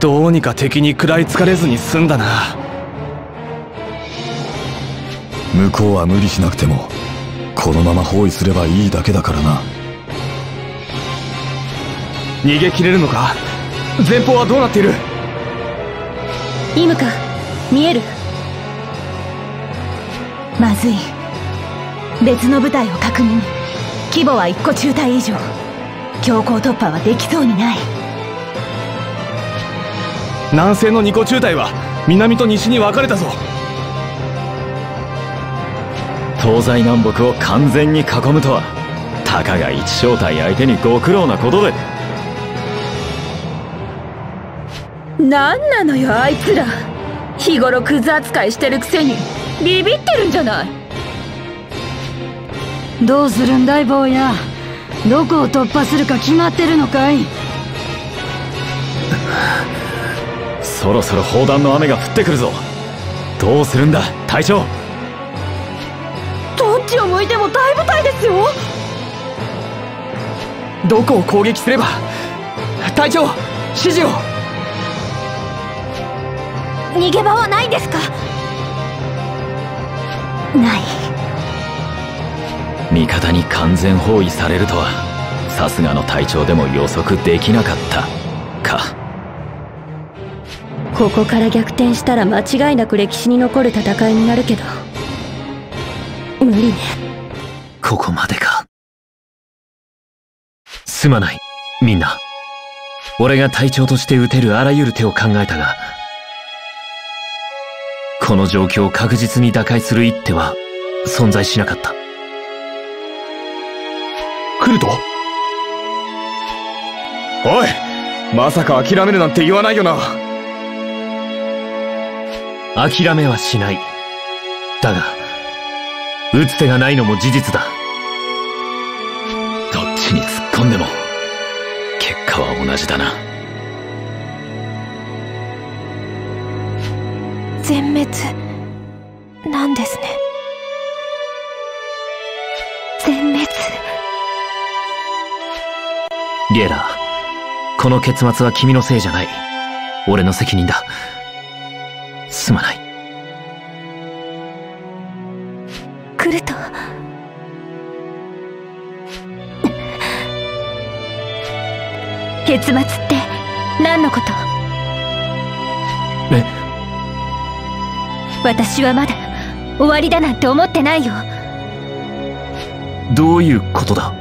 どうにか敵に食らいつかれずに済んだな。向こうは無理しなくてもこのまま包囲すればいいだけだからな。逃げ切れるのか？前方はどうなっている？イムカ見える？まずい。別の部隊を確認。規模は1個中隊以上。強行突破はできそうにない南西の2個中隊は南と西に分かれたぞ。東西南北を完全に囲むとはたかが一正体相手にご苦労なことで。何なのよあいつら。日頃クズ扱いしてるくせにビビってるんじゃない。どうするんだい坊や。どこを突破するか決まってるのかいそろそろ砲弾の雨が降ってくるぞ。どうするんだ隊長。どっちを向いても大部隊ですよ。どこを攻撃すれば隊長指示を。逃げ場はないんですか？ない。味方に完全包囲されるとはさすがの隊長でも予測できなかったかここから逆転したら間違いなく歴史に残る戦いになるけど。無理ね。ここまでか。すまない。みんな。俺が隊長として打てるあらゆる手を考えたがこの状況を確実に打開する一手は存在しなかった。来ると？おいまさか諦めるなんて言わないよな諦めはしない。だが打つ手がないのも事実だ。どっちに突っ込んでも結果は同じだな。全滅なんですね。全滅。リエラこの結末は君のせいじゃない。俺の責任だすまない。来ると。結末って何のこと？え？私はまだ終わりだなんて思ってないよ。どういうことだ？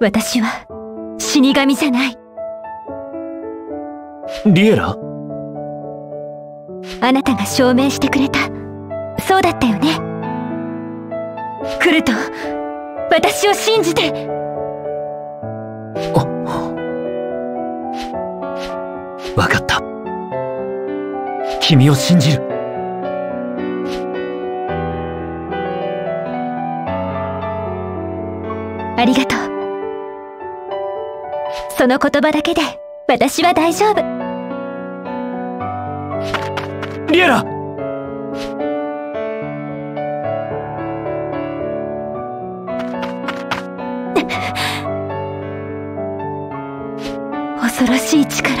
私は死神じゃない。リエラ？あなたが証明してくれた。そうだったよね。来ると私を信じて。わかった。君を信じる。ありがとうその言葉だけで私は大丈夫。リエラ！恐ろしい力。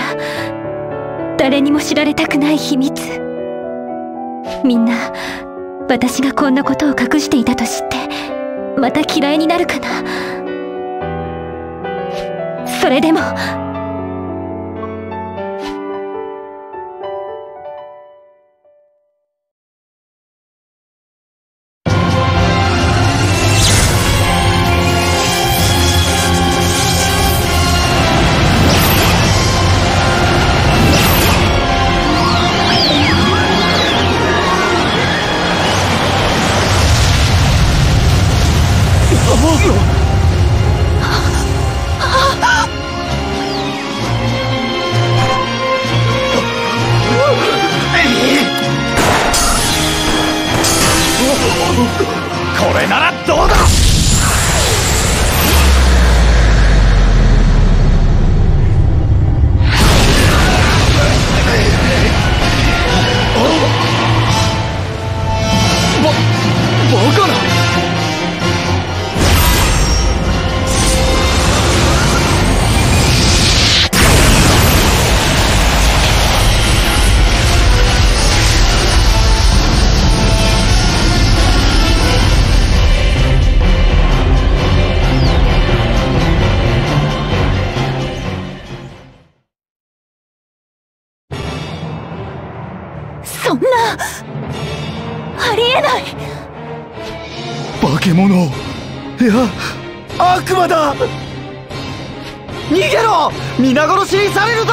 誰にも知られたくない秘密。みんな私がこんなことを隠していたと知ってまた嫌いになるかなそれでも。あっ。これならどうだありえない。化け物。いや悪魔だ。逃げろ。皆殺しにされるぞ。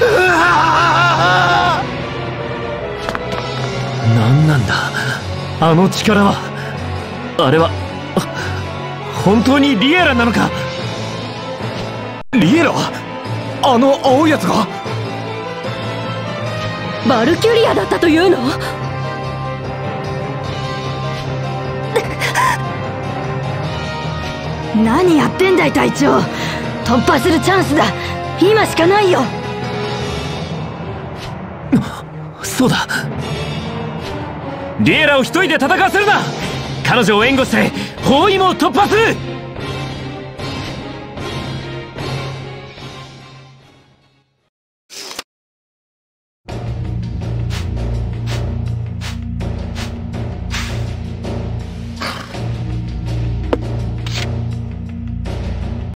うわ何なんだ。あの力は。あれは本当にリエラなのか。リエラ？あの青いやつが？バルキュリアだったというの？何やってんだい隊長。突破するチャンスだ。今しかないよ。そうだ。リエラを一人で戦わせるな。彼女を援護して包囲網を突破する。